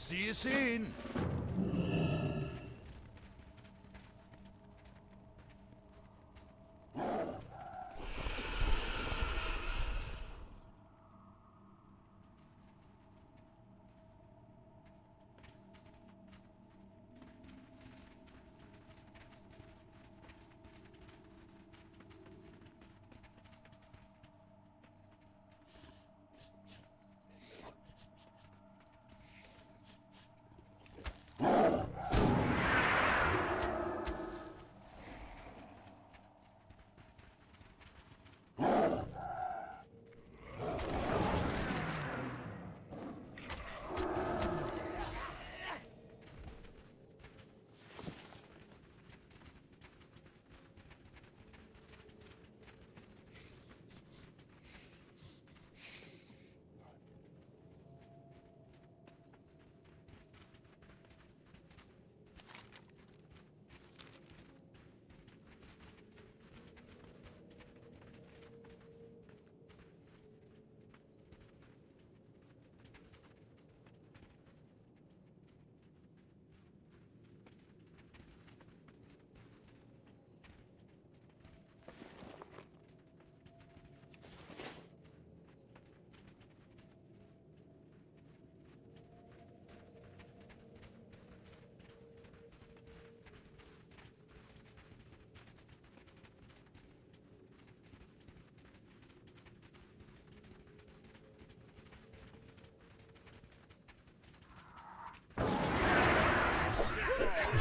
See you soon.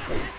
Great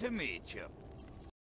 to meet you.